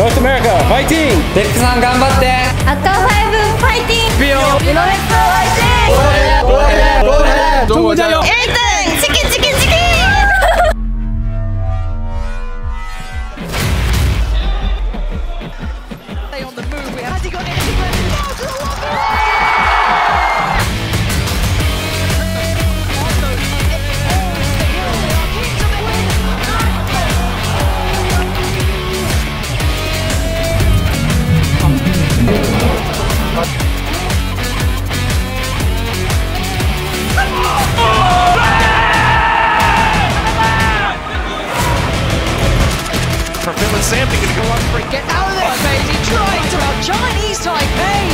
North America, fighting! テックさん頑張って。赤ファイブファイティン。グ and Sam. They're going to go on for Get out of there, baby. Trying to about Chinese Taipei.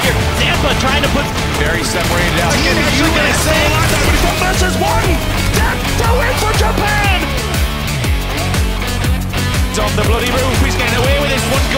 Here, Zampa trying to put. Very separated out. Again, USA. versus one. To win for Japan. It's on the bloody roof. He's getting away with this one.